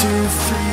two, three.